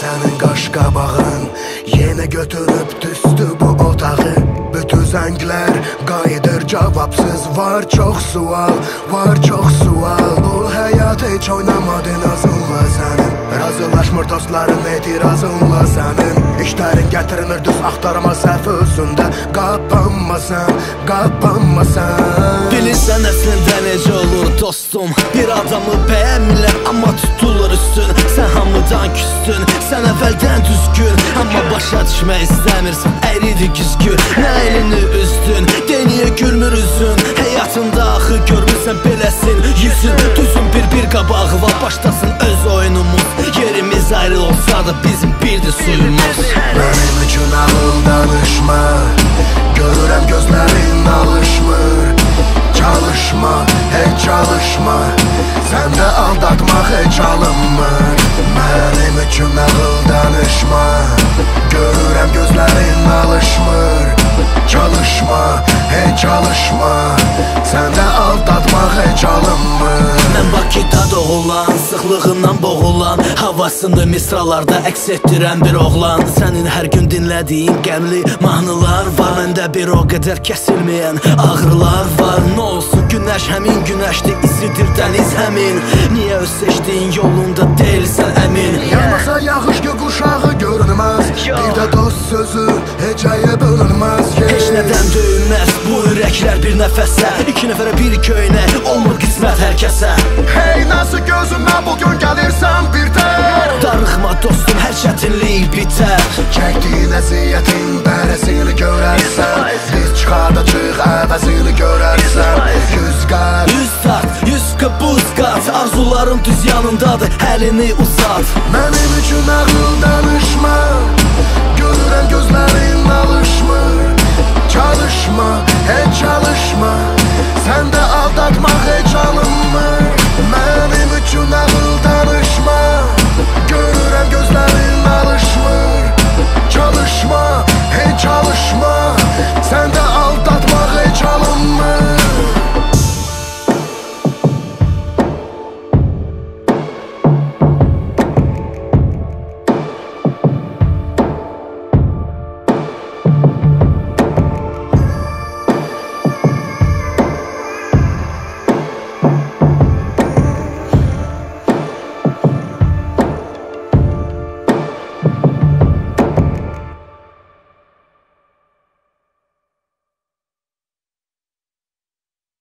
Sənin qaş qabağın Yenə götürüb düzdü bu otağı Bütün zənglər qayıdır cavabsız Var çox sual, var çox sual. Bu həyat heç oynamadın azınla sənin Razılaşmır dostların etirazınla sənin İşlərin gətirilir düz axtarma səhv özündə. Qapanmasan, qapanmasan. Bilirsən əslində necə olur dostum? Bir adamı bəyənmirlər amma küstün, sən əvvəldən düzgün Amma başa düşmək istəmirsən, əyridir güzgün Nə elini üzdün, deniyə gülmür üzün Həyatında axı görmürsən beləsin yüzün Düzün bir-bir qabağı var, başlasın öz oyunumuz Yerimiz ayrı olsa da bizim birdir suyumuz Mənim üçün ağıl danışma. Görürəm gözlərin üçün ağıl danışma Görürəm gözlərin alışmır. Çalışma, heç çalışma. Səndə aldatmaq heç alınmır. Mən Bakıda doğulan, sıxlığından boğulan Havasını misralarda əks etdirən bir oğlan. Sənin hər gün dinlədiyin qəmli mahnılar var Məndə bir o qədər kəsilməyən ağrılar var. Nə olsun günəş həmin günəşdir, izidir dəniz həmin. Niyə öz seçdiyin yolunda deyilsən əmin? Yağmasa yağış gök uşağı görünməz. Bir də dost sözü hecəyə bölünməz. Heç nədən döyünməz bu ürəklər bir nəfəsə. İki nəfərə bir köynək, olmur qismət hər kəsə. Hey nasıl gözümə bugün gəlirsən bir tər? Darıxma dostum, hər çətinlik bitər. Çəkdiyin əziyyətin bərəsini görərsən. Biz çıxardacaq əvəzini görərsən. Yüz qat Arzuların düz yanındadır, əlini uzat. Mənim üçün ağıl danışma Görürəm gözlərin alışmır